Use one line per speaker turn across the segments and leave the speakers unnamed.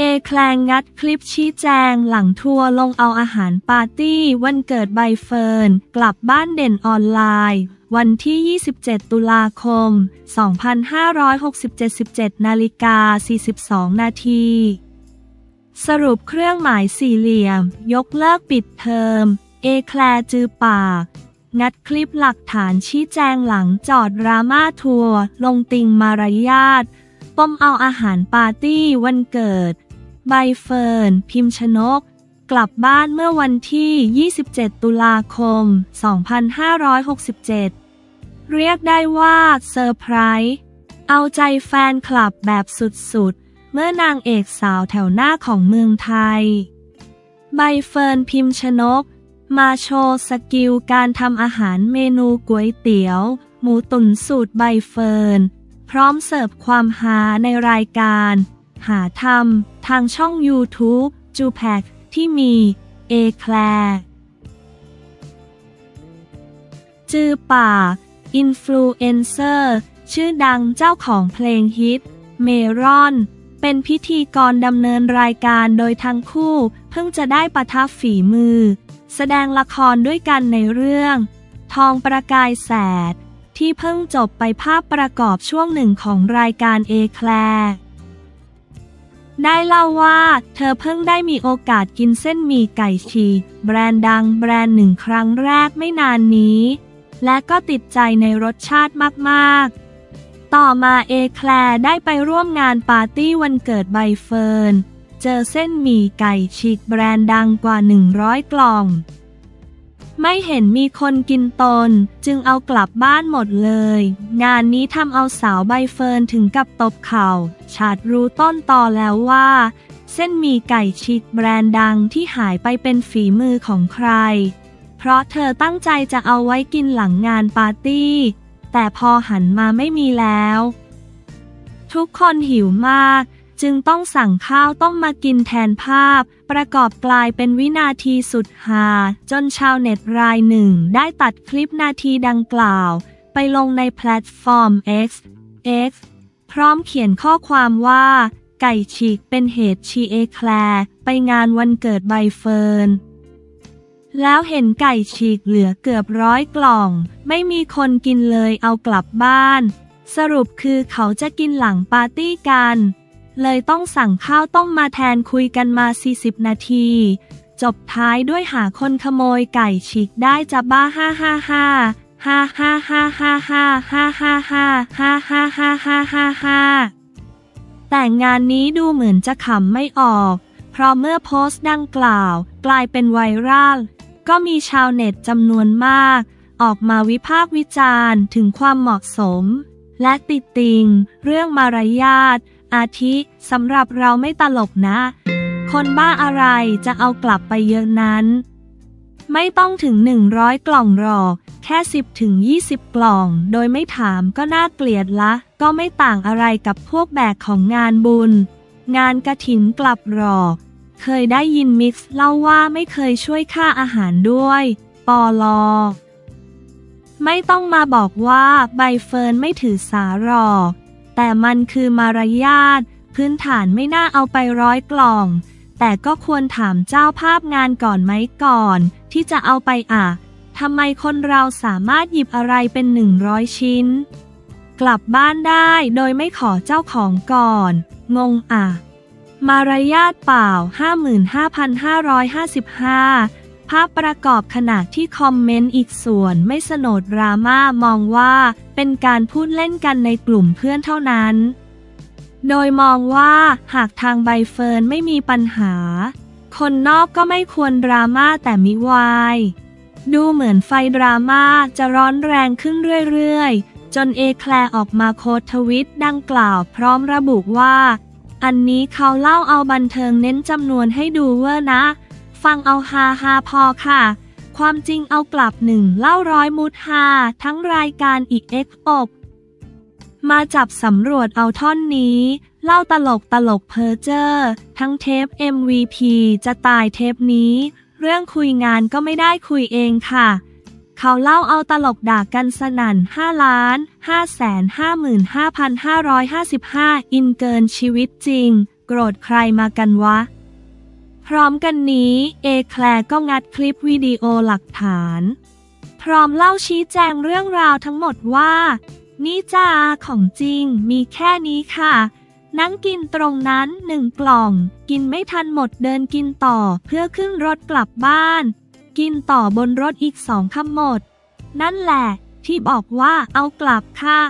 เอแคลร์งัดคลิปชี้แจงหลังทัวร์ลงเอาอาหารปาร์ตี้วันเกิดใบเฟิร์น กลับบ้านเด่นออนไลน์ วันที่ 27 ตุลาคม 2567 17นาฬิกา 42 นาที สรุปเครื่องหมายสี่เหลี่ยม ยกเลิกปิดเทอม เอแคลร์ จือปาก งัดคลิปหลักฐานชี้แจงหลังจอดรามาทัวร์ลงติงมารยาทปมเอาอาหารปาร์ตี้วันเกิด ใบเฟิร์น พิมชนก กลับบ้านเมื่อวันที่ 27 ตุลาคม 2567 เรียกได้ว่าเซอร์ไพรส์เอาใจแฟนคลับแบบสุดๆ เมื่อนางเอกสาวแถวหน้าของเมืองไทย ใบเฟิร์นพิมชนก มาโชว์สกิลการทำอาหารเมนูก๋วยเตี๋ยว หมูตุ๋นสูตรใบเฟิร์น พร้อมเสิร์ฟความฮาในรายการ หาทำทางช่อง YouTube จือปากที่มีเอแคลร์ จือปากอินฟลูเอนเซอร์ ชื่อดังเจ้าของเพลงฮิต เมล่อน เป็นพิธีกรดำเนินรายการโดยทั้งคู่ เพิ่งจะได้ประทับฝีมือ แสดงละครด้วยกันในเรื่อง ทองประกายแสด ที่เพิ่งจบไปภาพประกอบช่วงหนึ่งของรายการเอแคล ได้เล่าว่า เธอเพิ่งได้มีโอกาสกินเส้นหมี่ไก่ฉีแบรนด์ดังแบรนด์หนึ่งครั้งแรกไม่นานนี้ และก็ติดใจในรสชาติมากๆ ต่อมาเอแคลร์ได้ไปร่วมงานปาร์ตี้วันเกิดใบเฟิร์น เจอเส้นหมี่ไก่ฉีกแบรนด์ดังกว่า 100 กล่อง ไม่เห็นมีคนกินตน จึงเอากลับบ้านหมดเลย งานนี้ทำเอาสาวใบเฟิร์นถึงกับตบเข่าฉาดรู้ต้นตอแล้วว่า เส้นมีไก่ฉีกแบรนด์ดังที่หายไปเป็นฝีมือของใคร เพราะเธอตั้งใจจะเอาไว้กินหลังงานปาร์ตี้ แต่พอหันมาไม่มีแล้ว ทุกคนหิวมาก จึงต้องสั่งข้าวต้มมากินแทนภาพ ประกอบกลายเป็นวินาทีสุดฮาจนชาวเน็ตรายหนึ่งได้ตัดคลิปนาทีดังกล่าว ไปลงในแพลตฟอร์ม X X พร้อมเขียนข้อความว่า ไก่ฉีกเป็นเหตุชีเอแคลร์ไปงานวันเกิดใบเฟิร์นแล้วเห็นไก่ฉีกเหลือเกือบร้อยกล่อง ไม่มีคนกินเลยเอากลับบ้าน สรุปคือเขาจะกินหลังปาร์ตี้กัน เลยต้องสั่งข้าวต้มมาแทนคุยกันมา 40 นาที จบท้ายด้วยหาคนขโมยไก่ฉีกได้จะบ้าฮ่าฮ่าฮ่าฮ่าฮ่าฮ่าฮ่าฮ่าฮ่าฮ่าฮ่าฮ่าฮ่าฮ่าฮ่าฮ่าฮ่าแต่งานนี้ดูเหมือนจะขำไม่ออก เพราะเมื่อโพสต์ดังกล่าว กลายเป็นไวรัลก็มีชาวเน็ตจำนวนมาก ออกมาวิพากษ์วิจารณ์ถึงความเหมาะสม และติดติง เรื่องมารยาท อาทิสำหรับเราไม่ตลกนะ คนบ้าอะไรจะเอากลับไปเยอะนั้น ไม่ต้องถึง 100 กล่องหรอก แค่ 10ถึง20 กล่อง โดยไม่ถามก็น่าเกลียดละ ก็ไม่ต่างอะไรกับพวกแบกของงานบุญ งานกระถินกลับหรอก เคยได้ยินมิกซ์เล่าว่าไม่เคยช่วยค่าอาหารด้วย ปอลอไม่ต้องมาบอกว่าใบเฟิร์นไม่ถือสาหรอก แต่มันคือมารยาทพื้นฐานไม่น่าเอาไปร้อยกล่อง แต่ก็ควรถามเจ้าภาพงานก่อนไหมก่อน ที่จะเอาไปอะทำไมคนเราสามารถหยิบอะไรเป็นหนึ่งร้อยชิ้น กลับบ้านได้โดยไม่ขอเจ้าของก่อน งงอะ มารยาทเปล่า 55,555 ภาพประกอบขณะที่คอมเมนต์อีกส่วนไม่สนดดราม่ามองว่าเป็นการพูดเล่นกันในกลุ่มเพื่อนเท่านั้น โดยมองว่าหากทางใบเฟิร์นไม่มีปัญหา คนนอกก็ไม่ควรดราม่าแต่มิวายดูเหมือนไฟดราม่าจะร้อนแรงขึ้นเรื่อยๆ จนเอแคลร์ออกมาโค้ดทวิตดังกล่าวพร้อมระบุว่า อันนี้เขาเล่าเอาบันเทิงเน้นจำนวนให้ดูเวอร์นะ ฟังเอาฮาฮาพอค่ะ ความจริงเอากลับหนึ่งเล่าร้อยมุดฮาทั้งรายการอีกเอ็กอบมาจับสำรวจเอาท่อนนี้ เล่าตลกตลกเพอเจอร์ทั้งเทป MVP จะตายเทปนี้ เรื่องคุยงานก็ไม่ได้คุยเองค่ะ เขาเล่าเอาตลกด่ากันสนั่น 5 ล้าน5 5 5 5 5 5 5 อินเกินชีวิตจริง โกรธใครมากันวะ พร้อมกันนี้เอแคลก็งัดคลิปวิดีโอหลักฐาน พร้อมเล่าชี้แจงเรื่องราวทั้งหมดว่านี่จ้าของจริงมีแค่นี้ค่ะ นั่งกินตรงนั้นหนึ่งกล่อง กินไม่ทันหมดเดินกินต่อเพื่อขึ้นรถกลับบ้าน กินต่อบนรถอีกสองคำหมด นั่นแหละ ที่บอกว่าเอากลับค่ะ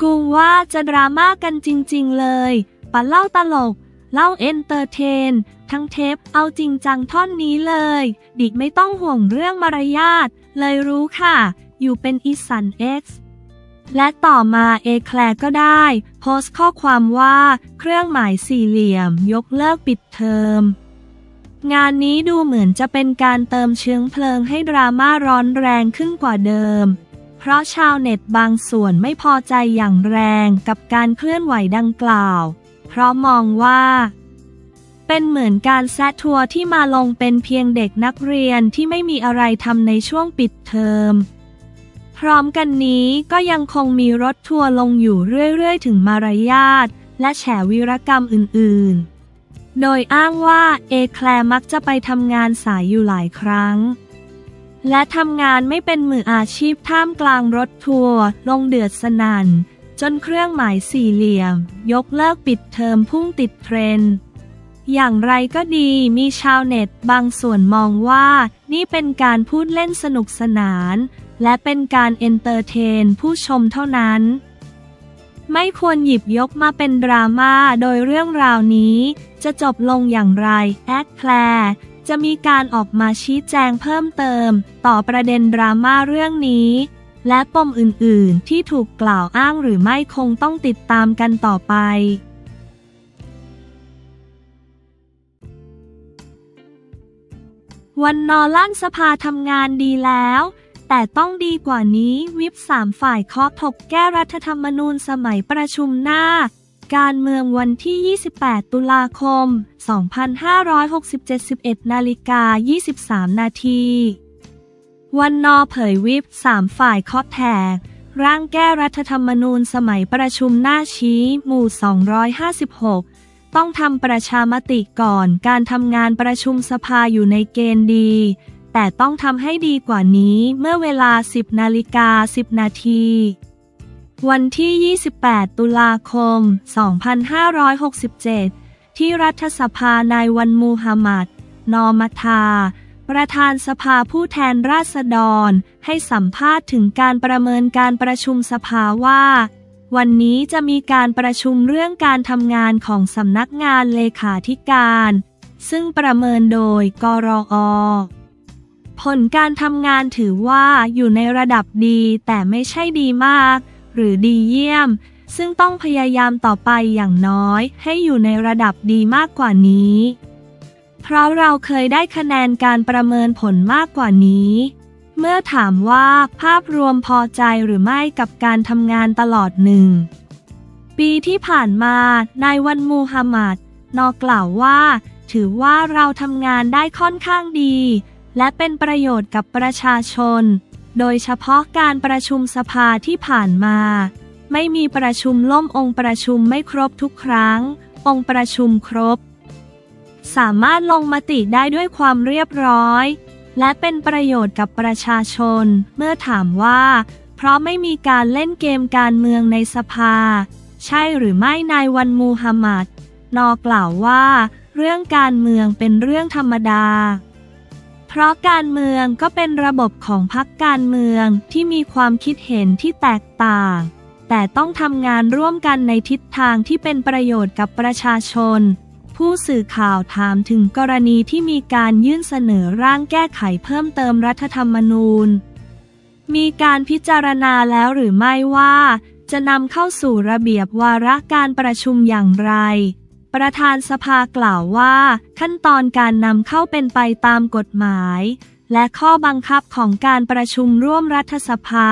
กูว่าจะดราม่ากันจริง ๆ เลยปะเล่าตลก เล่า entertain ทั้งเทปเอาจริงจังท่อนนี้เลย ดิกไม่ต้องห่วงเรื่องมารยาท เลยรู้ค่ะ อยู่เป็นอีสัน X และต่อมาเอแคลร์ก็ได้ โพสต์ข้อความว่า เครื่องหมายสี่เหลี่ยม ยกเลิกปิดเทอม งานนี้ดูเหมือนจะเป็นการเติมเชื้อเพลิงให้ดราม่าร้อนแรงขึ้นกว่าเดิม เพราะชาวเน็ตบางส่วนไม่พอใจอย่างแรงกับการเคลื่อนไหวดังกล่าว เพราะมองว่า เป็นเหมือนการแซะทัวร์ที่มาลงเป็นเพียงเด็กนักเรียนที่ไม่มีอะไรทำในช่วงปิดเทอม พร้อมกันนี้ก็ยังคงมีรถทัวร์ลงอยู่เรื่อย ๆ ถึงมารยาทและแฉวีรกรรมอื่น ๆ โดยอ้างว่าเอแคลมักจะไปทำงานสายอยู่หลายครั้งและทำงานไม่เป็นมืออาชีพท่ามกลางรถทัวร์ลงเดือดสนัน่น จนเครื่องหมายสี่เหลี่ยม ยกเลิกปิดเทอมพุ่งติดเทรนด์อย่างไรก็ดีมีชาวเน็ตบางส่วนมองว่า นี่เป็นการพูดเล่นสนุกสนาน และเป็นการ entertain ผู้ชมเท่านั้น ไม่ควรหยิบยกมาเป็นดราม่าโดยเรื่องราวนี้ จะจบลงอย่างไร เอแคลร์จะมีการออกมาชี้แจงเพิ่มเติม ต่อประเด็นดราม่าเรื่องนี้ และปมอื่นๆ ที่ถูกกล่าวอ้างหรือไม่คงต้องติดตามกันต่อไปวันนอลั่นสภาทำงานดีแล้ว แต่ต้องดีกว่านี้วิปสามฝ่ายเคาะถกแก้รัฐธรรมนูญสมัยประชุมหน้า การเมืองวันที่ 28 ตุลาคม 2567 11นาฬิกา23 นาที วันนอเผยวิปสามฝ่ายเคาะแทกร่างแก้รัฐธรรมนูญสมัยประชุมหน้าชี้หมู่ 256 ต้องทำประชามติก่อนการทำงานประชุมสภาอยู่ในเกณฑ์ดี แต่ต้องทำให้ดีกว่านี้เมื่อเวลา 10 นาฬิกา 10 นาที วันที่ 28 ตุลาคม 2567 ที่รัฐสภานายวันมูฮัมหมัด นอมัทา ประธานสภาผู้แทนราษฎร ให้สัมภาษณ์ถึงการประเมินการประชุมสภาว่า วันนี้จะมีการประชุมเรื่องการทำงานของสำนักงานเลขาธิการ ซึ่งประเมินโดยกรอผลการทำงานถือว่าอยู่ในระดับดีแต่ไม่ใช่ดีมาก หรือดีเยี่ยม ซึ่งต้องพยายามต่อไปอย่างน้อย ให้อยู่ในระดับดีมากกว่านี้ เพราะเราเคยได้คะแนนการประเมินผลมากกว่านี้ เมื่อถามว่าภาพรวมพอใจหรือไม่กับการทำงานตลอดหนึ่ง ปีที่ผ่านมา นายวันมูฮัมหมัด นอกล่าวว่า ถือว่าเราทำงานได้ค่อนข้างดี และเป็นประโยชน์กับประชาชน โดยเฉพาะการประชุมสภาที่ผ่านมา ไม่มีประชุมล่มองค์ประชุมไม่ครบทุกครั้ง องค์ประชุมครบ สามารถลงมติได้ด้วยความเรียบร้อย และเป็นประโยชน์กับประชาชน เมื่อถามว่า เพราะไม่มีการเล่นเกมการเมืองในสภา ใช่หรือไม่นายวันมูฮัมหมัด นอกล่าวว่า เรื่องการเมืองเป็นเรื่องธรรมดา เพราะการเมืองก็เป็นระบบของพรรคการเมืองที่มีความคิดเห็นที่แตกต่างแต่ต้องทำงานร่วมกันในทิศทางที่เป็นประโยชน์กับประชาชน ผู้สื่อข่าวถามถึงกรณีที่มีการยื่นเสนอร่างแก้ไขเพิ่มเติมรัฐธรรมนูญ มีการพิจารณาแล้วหรือไม่ว่า จะนำเข้าสู่ระเบียบวาระการประชุมอย่างไร ประธานสภากล่าวว่า ขั้นตอนการนำเข้าเป็นไปตามกฎหมาย และข้อบังคับของการประชุมร่วมรัฐสภา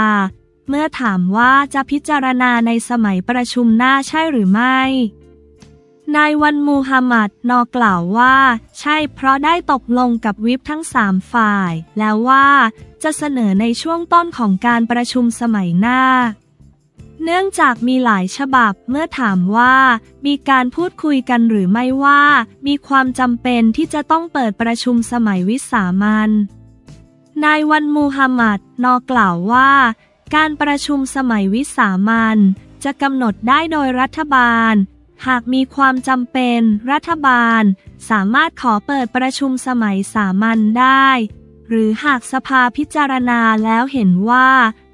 เมื่อถามว่าจะพิจารณาในสมัยประชุมหน้าใช่หรือไม่ นายวันมูฮัมหมัดนอกล่าวว่า ใช่เพราะได้ตกลงกับวิปทั้งสามฝ่าย แล้วว่าจะเสนอในช่วงต้นของการประชุมสมัยหน้า เนื่องจากมีหลายฉบับเมื่อถามว่า มีการพูดคุยกันหรือไม่ว่า มีความจำเป็นที่จะต้องเปิดประชุมสมัยวิสามันนายวันมูฮัมหมัดนอกล่าวว่า การประชุมสมัยวิสามันจะกำหนดได้โดยรัฐบาล หากมีความจำเป็น รัฐบาล สามารถขอเปิดประชุมสมัยสามัญได้ หรือหากสภาพิจารณาแล้วเห็นว่า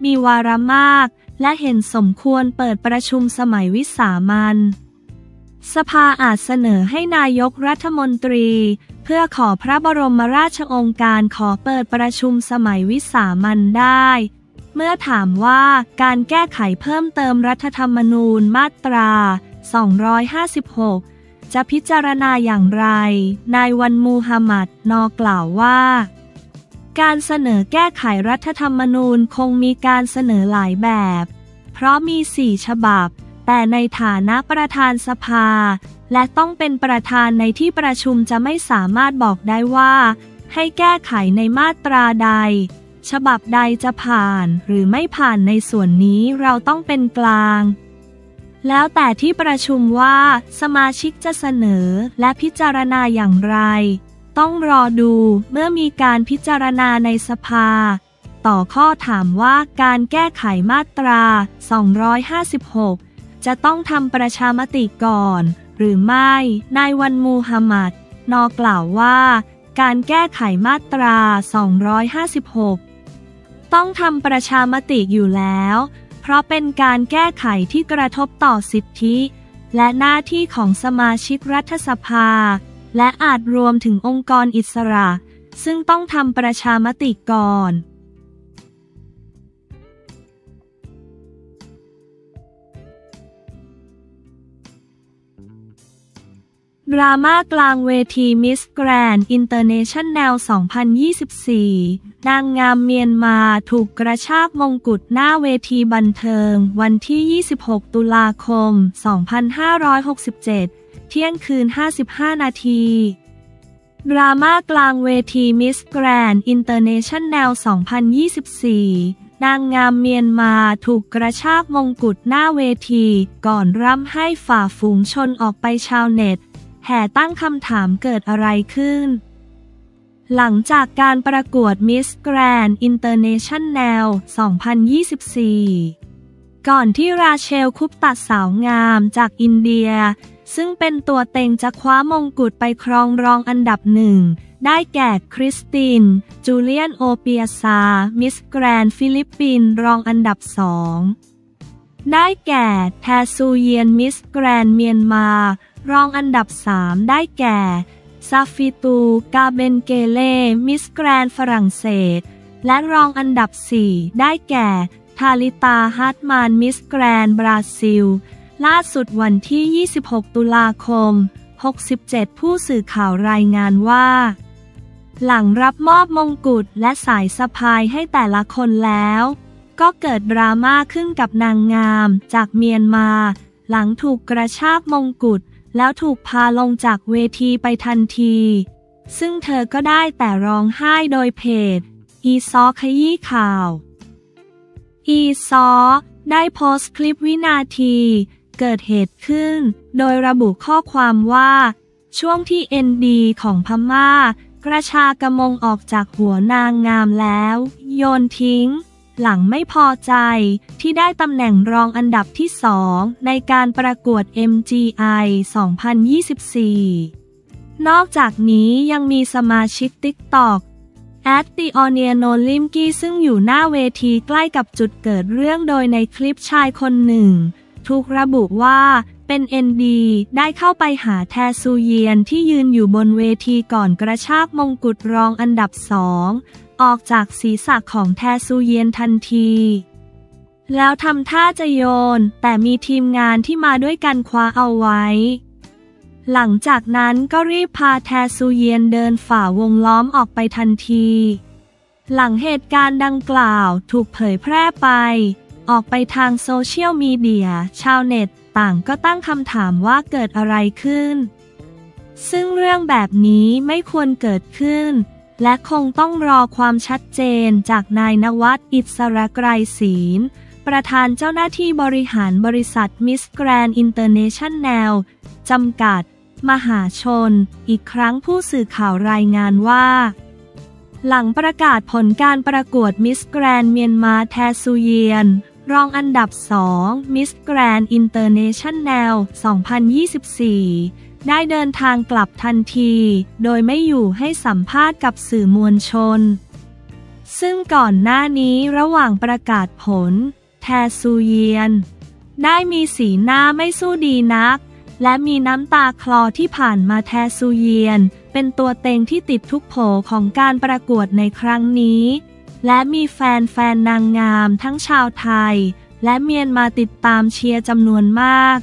มีวาระมาก และเห็นสมควรเปิดประชุมสมัยวิสามันสภาอาจเสนอให้นายกรัฐมนตรี เพื่อขอพระบรมราชองค์การขอเปิดประชุมสมัยวิสามันได้ เมื่อถามว่าการแก้ไขเพิ่มเติมรัฐธรรมนูญมาตรา 256 จะพิจารณาอย่างไร นายวันมูฮัมหมัดนอกล่าวว่า การเสนอแก้ไขรัฐธรรมนูญคงมีการเสนอหลายแบบ เพราะมีสี่ฉบับ แต่ในฐานะประธานสภา และต้องเป็นประธานในที่ประชุมจะไม่สามารถบอกได้ว่า ให้แก้ไขในมาตราใดฉบับใดจะผ่านหรือไม่ผ่านในส่วนนี้เราต้องเป็นกลาง แล้วแต่ที่ประชุมว่าสมาชิกจะเสนอและพิจารณาอย่างไร ต้องรอดูเมื่อมีการพิจารณาในสภา ต่อข้อถามว่าการแก้ไขมาตรา 256 จะต้องทำประชามติก่อน หรือไม่ นายวันมูฮัมหมัด นอกล่าวว่า การแก้ไขมาตรา 256 ต้องทำประชามติอยู่แล้ว เพราะเป็นการแก้ไขที่กระทบต่อสิทธิ และหน้าที่ของสมาชิกรัฐสภา และอาจรวมถึงองค์กรอิสระ ซึ่งต้องทำประชามติก่อน ดราม่ากลางเวทีมิสแกรนด์อินเตอร์เนชั่นแนล 2024 นางงามเมียนมาถูกกระชากมงกุฎหน้าเวทีบันเทิง วันที่ 26 ตุลาคม 2567 เที่ยงคืน 55 นาทีดราม่ากลางเวทีมิสแกรนด์อินเตอร์เนชั่นแนล 2024 นางงามเมียนมาถูกกระชากมงกุฎหน้าเวที ก่อนร่ำไห้ฝ่าฝูงชนออกไปชาวเน็ต แห่ตั้งคำถามเกิดอะไรขึ้น หลังจากการประกวด Miss Grand International 2024 ก่อนที่ราเชลคุปตาสาวงามจากอินเดีย ซึ่งเป็นตัวเต็งจะคว้ามงกุฎไปครองรองอันดับหนึ่ง ได้แก่คริสติน จูเลียนโอเปียซา มิสแกรนด์ฟิลิปปินส์รองอันดับสอง ได้แก่ แทซูเยียนมิสแกรนด์เมียนมา รองอันดับ 3 ได้แก่ ซาฟิตู กาเบนเกเล่มิสแกรนด์ฝรั่งเศส และรองอันดับ 4 ได้แก่ ทาลิตาฮัตมาน มิสแกรนด์บราซิล ล่าสุดวันที่ 26 ตุลาคม 67 ผู้สื่อข่าวรายงานว่า หลังรับมอบมงกุฎและสายสะพายให้แต่ละคนแล้ว ก็เกิดดราม่าขึ้นกับนางงามจากเมียนมา หลังถูกกระชากมงกุฎแล้วถูกพาลงจากเวทีไปทันที ซึ่งเธอก็ได้แต่ร้องไห้โดยเพจ อีซอขยี้ข่าว อีซอ ได้โพสต์คลิปวินาที เกิดเหตุขึ้น โดยระบุข้อความว่า ช่วงที่เอ็นดีของพม่ากระชากระมงออกจากหัวนางงามแล้ว โยนทิ้ง หลังไม่พอใจที่ได้ตำแหน่งรองอันดับที่สองในการประกวด MGI 2024 นอกจากนี้ยังมีสมาชิก TikTok แอดติออเนียโนลิมกี้ซึ่งอยู่หน้าเวทีใกล้กับจุดเกิดเรื่องโดยในคลิปชายคนหนึ่ง ถูกระบุว่าเป็น ND ได้เข้าไปหาแทซูเยียนที่ยืนอยู่บนเวทีก่อนกระชากมงกุฎรองอันดับสอง ออกจากศีรษะของแทซูเยียนทันที แล้วทำท่าจะโยน แต่มีทีมงานที่มาด้วยกันคว้าเอาไว้ หลังจากนั้นก็รีบพาแทซูเยียนเดินฝ่าวงล้อมออกไปทันที หลังเหตุการณ์ดังกล่าวถูกเผยแพร่ไป ออกไปทางโซเชียลมีเดีย ชาวเน็ตต่างก็ตั้งคำถามว่าเกิดอะไรขึ้นซึ่งเรื่องแบบนี้ไม่ควรเกิดขึ้น และคงต้องรอความชัดเจนจากนายณวัฒน์ อิสรไกรศีล ประธานเจ้าหน้าที่บริหารบริษัทมิสแกรนด์อินเตอร์เนชั่นแนลจำกัด มหาชน อีกครั้งผู้สื่อข่าวรายงานว่า หลังประกาศผลการประกวดมิสแกรนด์เมียนมาแทซูเยียน รองอันดับ2มิสแกรนด์อินเตอร์เนชั่นแนล2024 ได้เดินทางกลับทันที โดยไม่อยู่ให้สัมภาษณ์กับสื่อมวลชน ซึ่งก่อนหน้านี้ระหว่างประกาศผล แทซูเยียน ได้มีสีหน้าไม่สู้ดีนัก และมีน้ำตาคลอที่ผ่านมาแทซูเยียน เป็นตัวเต็งที่ติดทุกโผของการประกวดในครั้งนี้ และมีแฟนแฟนนางงามทั้งชาวไทย และเมียนมาติดตามเชียร์จำนวนมาก